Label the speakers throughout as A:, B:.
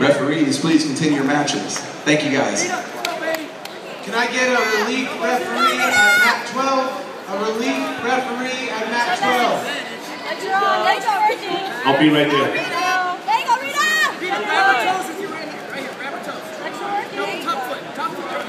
A: Referees, please continue your matches. Thank you guys.
B: Can I get a relief referee at mat 12? A relief referee at mat 12.
C: I'll be right there.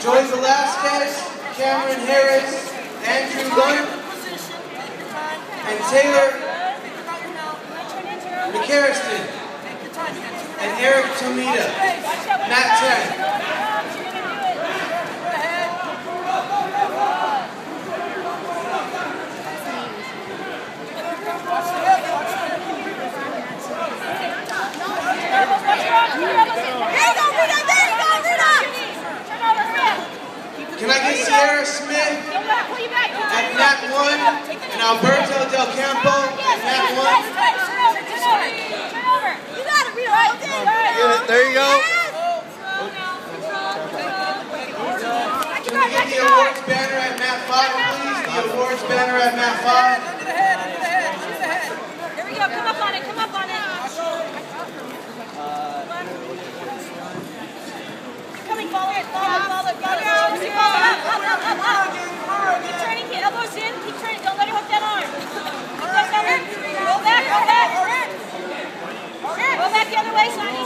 B: Joy Velasquez, Cameron Harris, Andrew
D: Gunn,
B: and Taylor McCarriston, and Eric Tomita,
D: Matt Chen. At MAC
B: 1 and Alberto Del Campo, At MAC 1. Turn over. You got it, Rita. Right
E: there. There you go.
B: Can we get the awards banner at mat 5, please. The awards banner at mat 5.
E: back the other way, Sani.